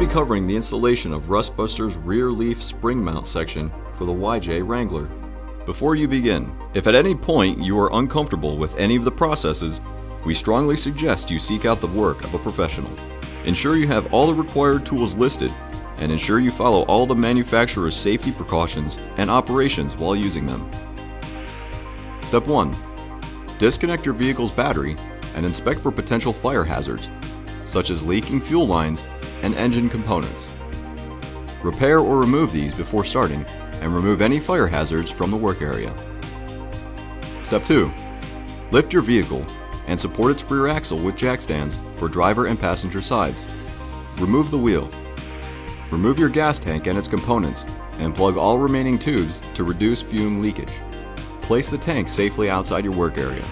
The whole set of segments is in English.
be covering the installation of Rustbuster's rear leaf spring mount section for the YJ Wrangler. Before you begin, if at any point you are uncomfortable with any of the processes, we strongly suggest you seek out the work of a professional. Ensure you have all the required tools listed and ensure you follow all the manufacturer's safety precautions and operations while using them. Step 1. Disconnect your vehicle's battery and inspect for potential fire hazards, such as leaking fuel lines and engine components. Repair or remove these before starting and remove any fire hazards from the work area. Step 2. Lift your vehicle and support its rear axle with jack stands for driver and passenger sides. Remove the wheel. Remove your gas tank and its components and plug all remaining tubes to reduce fume leakage. Place the tank safely outside your work area.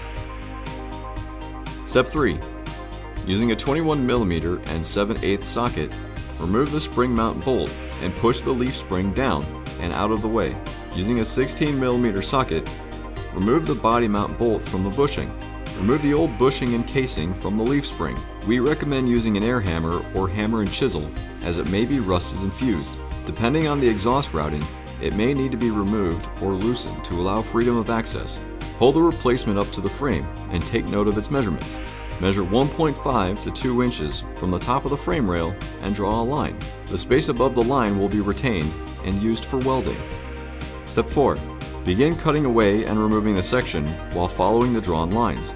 Step 3. Using a 21mm and 7 8 socket, remove the spring mount bolt and push the leaf spring down and out of the way. Using a 16mm socket, remove the body mount bolt from the bushing. Remove the old bushing and casing from the leaf spring. We recommend using an air hammer or hammer and chisel as it may be rusted and fused. Depending on the exhaust routing, it may need to be removed or loosened to allow freedom of access. Hold the replacement up to the frame and take note of its measurements. Measure 1.5 to 2 inches from the top of the frame rail and draw a line. The space above the line will be retained and used for welding. Step 4. Begin cutting away and removing the section while following the drawn lines.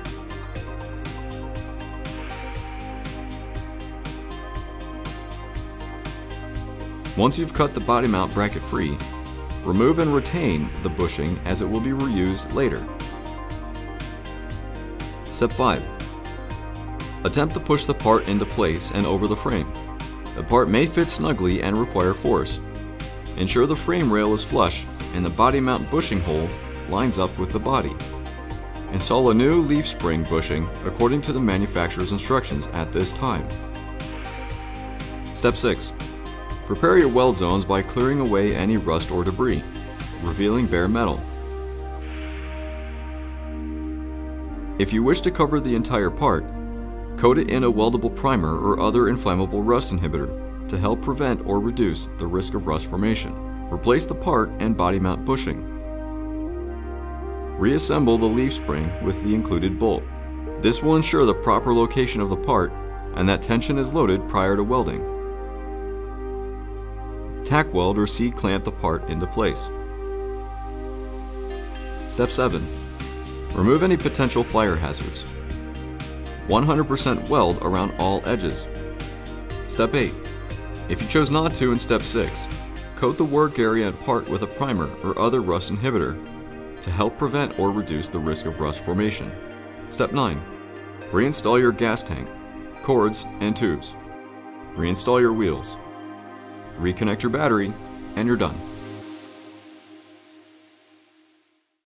Once you've cut the body mount bracket free, remove and retain the bushing as it will be reused later. Step 5. Attempt to push the part into place and over the frame. The part may fit snugly and require force. Ensure the frame rail is flush and the body mount bushing hole lines up with the body. Install a new leaf spring bushing according to the manufacturer's instructions at this time. Step 6. Prepare your weld zones by clearing away any rust or debris, revealing bare metal. If you wish to cover the entire part, coat it in a weldable primer or other inflammable rust inhibitor to help prevent or reduce the risk of rust formation. Replace the part and body mount bushing. Reassemble the leaf spring with the included bolt. This will ensure the proper location of the part and that tension is loaded prior to welding tack weld or C-clamp the part into place. Step 7. Remove any potential fire hazards. 100% weld around all edges. Step 8. If you chose not to in Step 6, coat the work area and part with a primer or other rust inhibitor to help prevent or reduce the risk of rust formation. Step 9. Reinstall your gas tank, cords, and tubes. Reinstall your wheels reconnect your battery, and you're done.